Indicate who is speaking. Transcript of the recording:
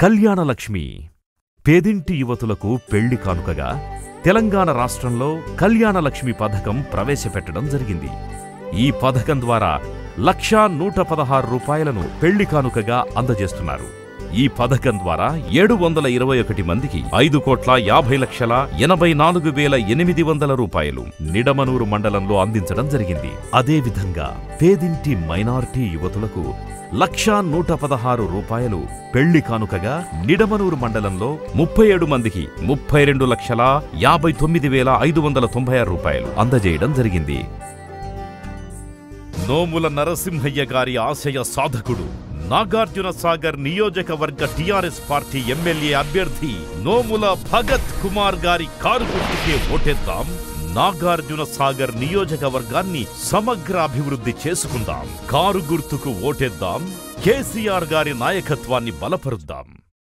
Speaker 1: కళ్యాణలక్ష్మి పేదింటి యువతులకు పెళ్ళి కానుకగా తెలంగాణ రాష్ట్రంలో కళ్యాణలక్ష్మి పథకం ప్రవేశపెట్టడం జరిగింది. ఈ పథకం ద్వారా లక్షా నూట పదహారు రూపాయలను పెళ్ళి కానుకగా అందజేస్తున్నారు. ఈ పథకం ద్వారా ఏడు వందల ఇరవై ఒకటి మందికి ఐదు కోట్ల యాభై లక్షల ఎనభై నాలుగు వేల ఎనిమిది వందల రూపాయలు నిడమనూరు మండలంలో అందించడం జరిగింది. అదేవిధంగా పేదింటి మైనారిటీ యువతులకు లక్షా నూట పదహారు రూపాయలు పెళ్ళి కానుకగా నిడమనూరు మండలంలో ముప్పై ఏడు మందికి ముప్పై రెండు లక్షల యాభై తొమ్మిది వేల ఐదు వందల తొంభై ఆరు రూపాయలు అందజేయడం జరిగింది. నోముల నరసింహయ్య గారి ఆశయ సాధకుడు నాగార్జున సాగర్ నియోజకవర్గ టిఆర్ఎస్ పార్టీ ఎమ్మెల్యే అభ్యర్థి నోముల భగత్ కుమార్ గారి కారు గుర్తుకే ఓటేద్దాం. నాగార్జున సాగర్ నియోజకవర్గాన్ని సమగ్ర అభివృద్ధి చేసుకుందాం. కారు గుర్తుకు ఓటేద్దాం. కేసీఆర్ గారి నాయకత్వాన్ని బలపరుద్దాం.